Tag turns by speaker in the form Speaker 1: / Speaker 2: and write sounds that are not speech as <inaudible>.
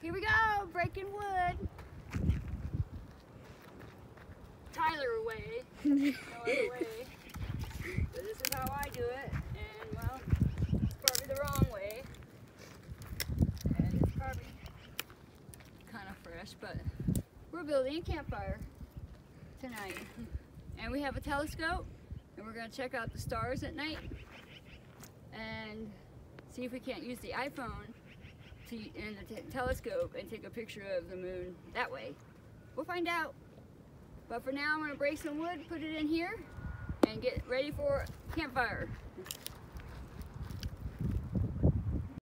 Speaker 1: Here we go, breaking wood. Tyler way. No <laughs> other way. But this is how I do it. And well, it's probably the wrong way. And it's probably kind of fresh, but we're building a campfire tonight. And we have a telescope and we're gonna check out the stars at night and see if we can't use the iPhone in the telescope and take a picture of the moon that way. We'll find out. But for now, I'm gonna break some wood, put it in here, and get ready for campfire.